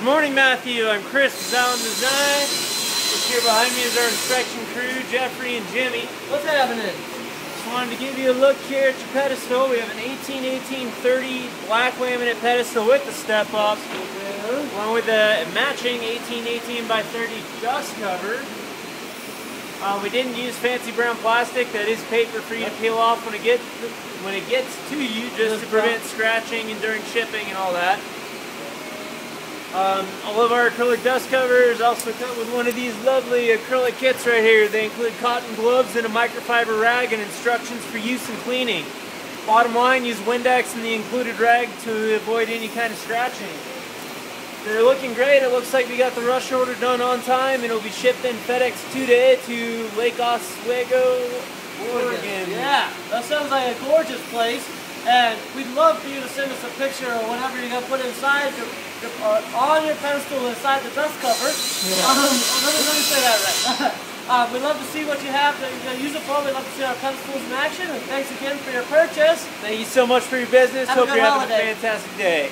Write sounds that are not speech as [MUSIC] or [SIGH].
Good morning, Matthew. I'm Chris Design. Just here behind me is our inspection crew, Jeffrey and Jimmy. What's happening? Just wanted to give you a look here at your pedestal. We have an 18 18 30 black laminate pedestal with the step up, along with a matching 18 18 by 30 dust cover. Uh, we didn't use fancy brown plastic. That is paper for you to peel off when it gets when it gets to you, just to prevent scratching and during shipping and all that. Um, all of our acrylic dust covers also come with one of these lovely acrylic kits right here. They include cotton gloves and a microfiber rag and instructions for use and cleaning. Bottom line, use Windex and the included rag to avoid any kind of scratching. They're looking great. It looks like we got the rush order done on time. And it'll be shipped in FedEx today to Lake Oswego, Oregon. Yeah, that sounds like a gorgeous place. And we'd love for you to send us a picture or whatever you're going to put inside your, your, uh, on your pedestal inside the dust cover. Yeah. Um, [LAUGHS] let, me, let me say that right. [LAUGHS] uh, we'd love to see what you have that you're going to use it for. We'd love to see our pedestals in action. And thanks again for your purchase. Thank you so much for your business. Have Hope you're having holiday. a fantastic day.